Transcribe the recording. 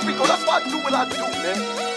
Africa, that's what I do what I do, man.